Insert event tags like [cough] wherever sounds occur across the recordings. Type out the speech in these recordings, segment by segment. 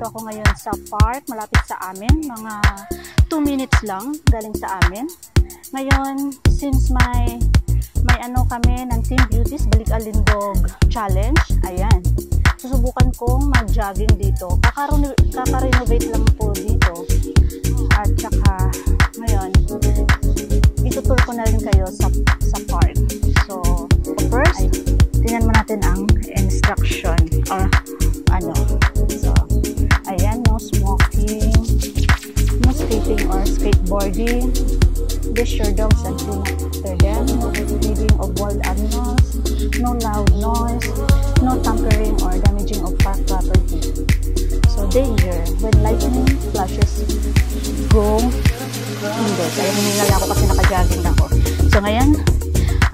ako ngayon sa park, malapit sa amin. Mga 2 minutes lang galing sa amin. Ngayon, since may may ano kami ng Team Beauties Balik Alindog Challenge, ayan. Susubukan kong mag-jogging dito. Kaka-renovate lang po dito. At saka, ngayon, danger. When lightning flashes, go indoors. Ayun, hinilala ako kasi naka-jogging ako. So, ngayon,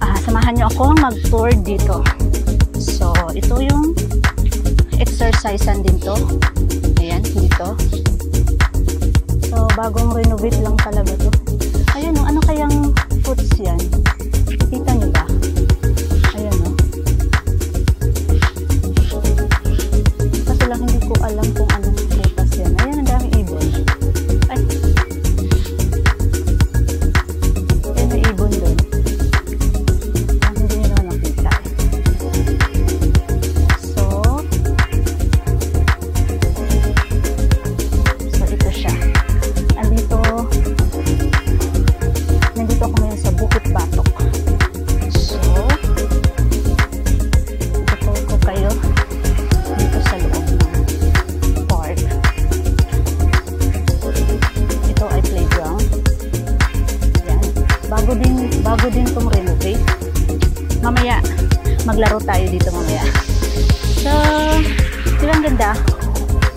uh, samahan niyo ako mag-tour dito. So, ito yung exercisean din to. Ayan, dito. So, bagong renovate lang talaga to. Ayun, no, ano kayang foods yan? Kita niyo ba?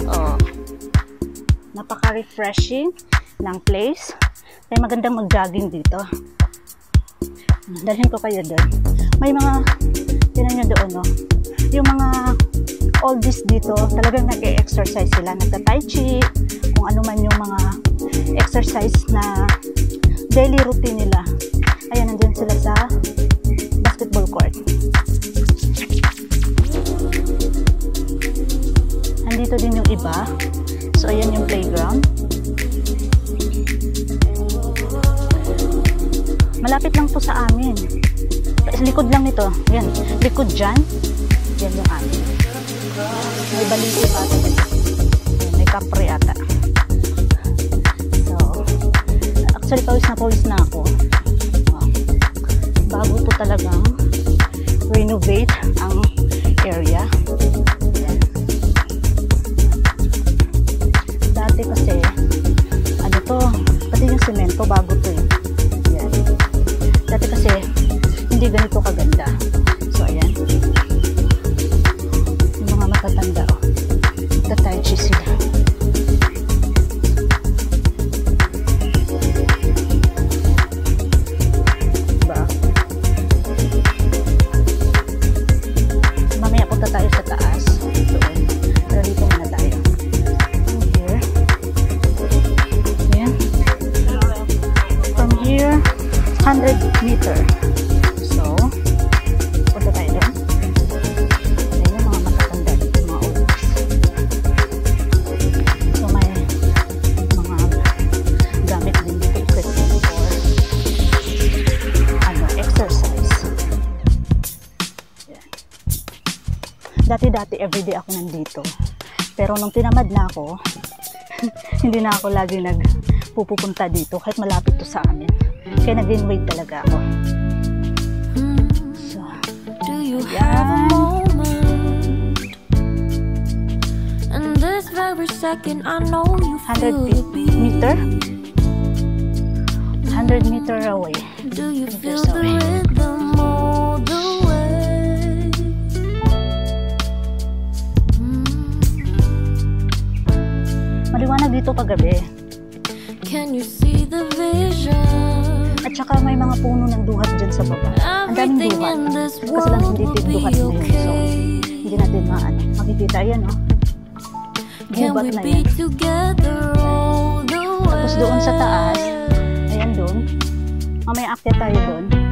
Oh. Napaka-refreshing ng place. Kaya magandang mag-jogging dito. Dalhin ko kayo doon. May mga, tinan nyo doon, no? Yung mga oldies dito, talagang nag-exercise sila. Nagta-tai chi, kung ano man yung mga exercise na daily routine nila. Ayan, nandyan sila sa basketball court. Andito din yung iba. So, ayan yung playground. Malapit lang po sa amin. Likod lang nito. Yan. Likod dyan. Yan yung amin. May balito ata. May kapre ata. So, actually, pawis na pawis na ako. Bago po talagang renovate ang semento bago to eh. Yan. Dati kasi, hindi ganito kaganda. Dati-dati, everyday ako nandito. Pero nung tinamad na ako, [laughs] hindi na ako lagi nagpupunta dito kahit malapit to sa amin. Kaya nag-wait talaga ako. So, Do you have a moment? And this very second, I know you 100 feel the feet beat. meter. 100 meter away. Do you feel the rhythm Maliwanag dito paggabi. Can you see the vision? At saka may mga puno ng duhat dyan sa baba. Ang daming duhat. Kasi lang hindi duhat na yun. So, hindi natin maano. Makikita yan, no? Can Gubat we na be yan. together all the way? Tapos doon sa taas, ayan doon. Mamaya akyat tayo doon.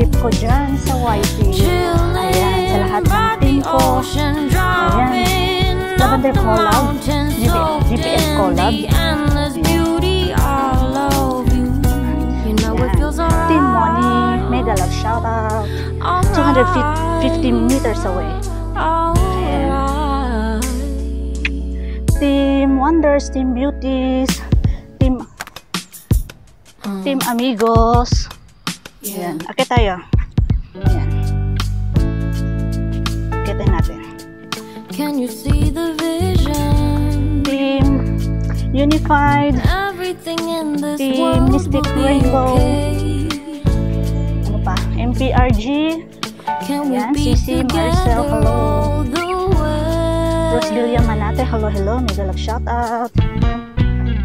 Friendship ko dyan sa YT. Ayan, sa lahat ng team ko. Ayan. Lavender collab. GP- GPF collab. Ayan. Team Money, mega love shout out. 250 meters away. Team Wonders, Team Beauties, Team Team Amigos. Ayan, akit tayo. Ayan. Akitin natin. Can you see the vision? Team Unified, Everything in this Team world Mystic Rainbow. okay. ano pa, MPRG, Can we Yan, be Sisi, Maricel, together hello. all the way? Rose Villam Manate, hello, hello, mega love shout out.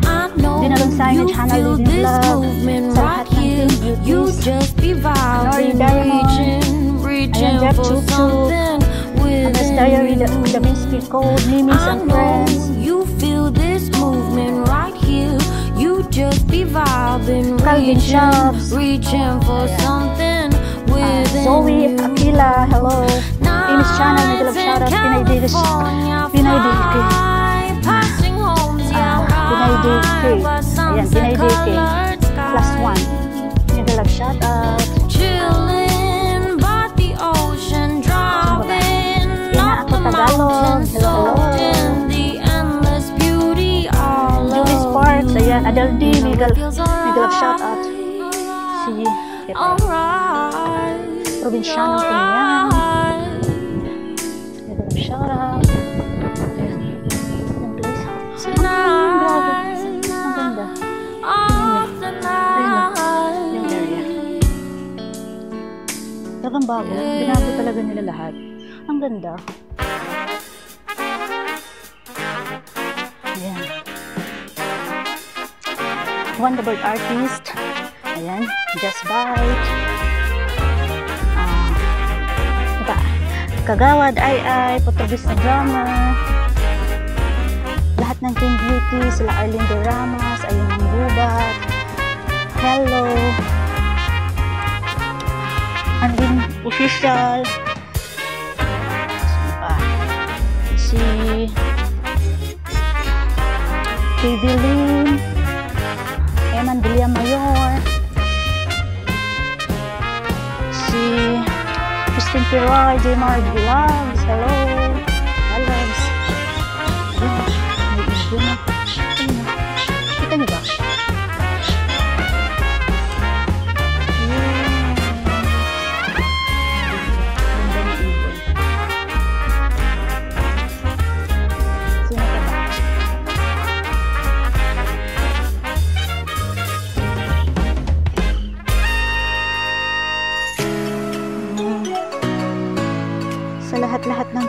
I know Dinalong sa Hannah feel Living this Love. movement Sa lahat ng You just be vibing, reaching, reaching for something within you. Da Da Vinci Code, Mimis I and know Friends. you feel this movement right here. You just be vibing, reaching, reaching for Ayan. something Ah, within Zoe, you. Akila, hello. Imis Channel, mega love shout out. Pinay Davis, Pinay DK. Ah, Pinay DK. Ayan, Pinay DK. Plus one. Mega love shout out. Chilling by the ocean, driving Ina up ako the Tagalog. mountains, Hello, hello. soaked in the endless beauty all Julie of Sparks, you. ayan. Adel D, You know mega, it feels mega love shout out. alright. Si, ito, Alright. Provinciano po niyan. Alright. Mega love shout out. Talagang bago. Binago talaga nila lahat. Ang ganda. Ayan. Wonderbird Artist. Ayan. Just Bite. Pa? Kagawad Ay Ay. Potobis na Drama. Lahat ng Team Beauty. Sila Arlene Doramas. Ayun ang Gubat. Hello. Official. Sino pa? Si Evelyn. Eman Villamayor. Si Christine Piroy, Jmar Vlogs. Hello. Vlogs. Ayun, may na.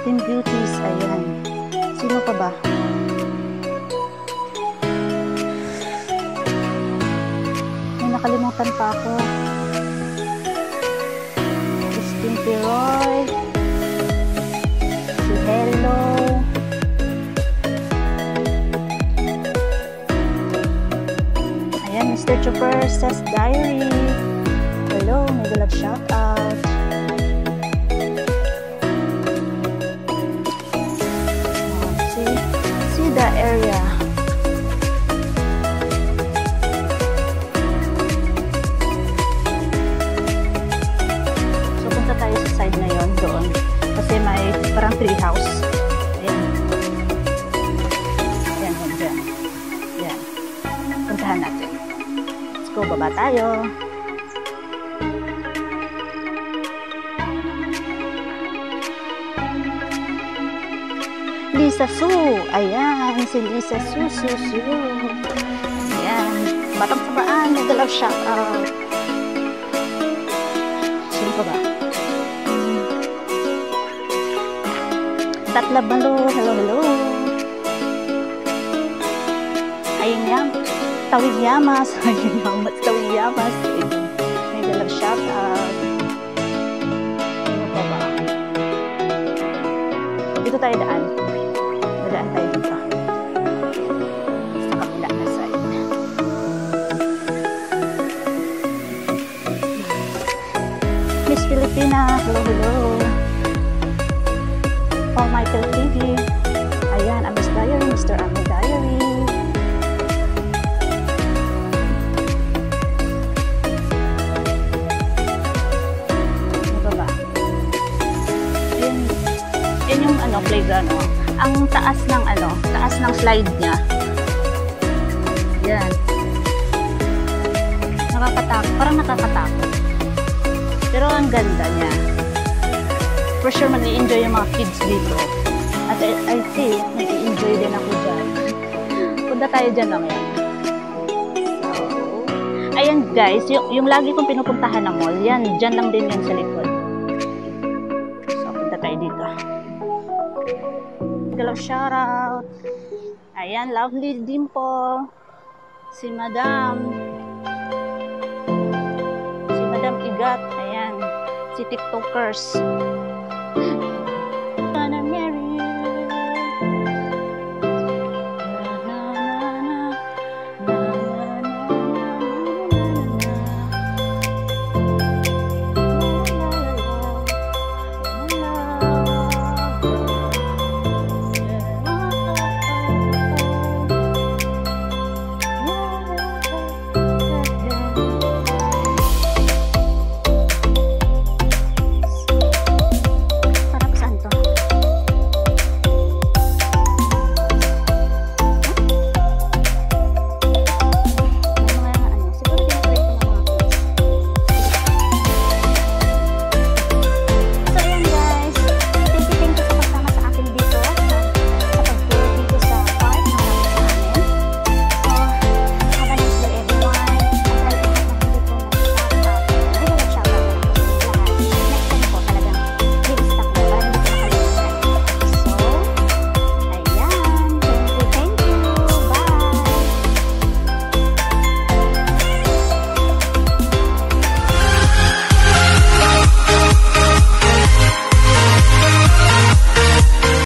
Team Beauties, ayan. Sino ka ba? May nakalimutan pa ako. Christine Piroy. Si Hello. Ayan, Mr. Chopper says diary. Hello, may love shout out. Side na yon doon. Kasi may parang tree house. Ayan. Ayan, ayan, ayan. Ayan. Puntahan natin. Let's go, baba tayo. Lisa Su. Ayan, si Lisa Su, Su, Su. Ayan. Batang sabaan, love shout out. Tatlabalo, hello, hello. Ayun yan, Tawid Yamas, [laughs] ayun yamas, Tawid Yamas. Mega love shout out. Ano pa ba? Dito tayo daan. Dadaan tayo dito. Sa kabila na side. Filipina, hello, hello. Ano, playground, oh. Ang taas ng ano, taas ng slide niya. Yan. Nakakatakot, parang nakakatakot. Pero ang ganda niya. For sure, mag-enjoy yung mga kids dito. At I, I think, nag-enjoy din ako dyan. Punta tayo dyan yan. So, ayan guys, yung, yung lagi kong pinupuntahan na mall, yan, dyan lang din yan sa likod. Hello, shoutout. Ayan, lovely din po. Si Madam. Si Madam Igat. Ayan. Si TikTokers.